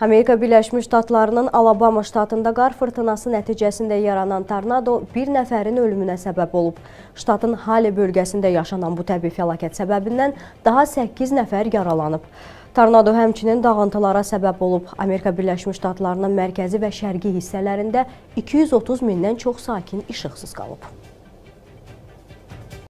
Amerika Birləşmiş Ştatlarının Alabama ştatında qar fırtınası nəticəsində yaranan tornado bir nəfərin ölümünə səbəb olub. Ştatın Hale bölgəsində yaşanan bu təbii fəlakət səbəbindən daha 8 nəfər yaralanıb. Tornado həmçinin dağıntılara səbəb olub. Amerika Birləşmiş Ştatlarının mərkəzi və şərqi hissələrində 230 mindən çox sakin işıqsız qalıb.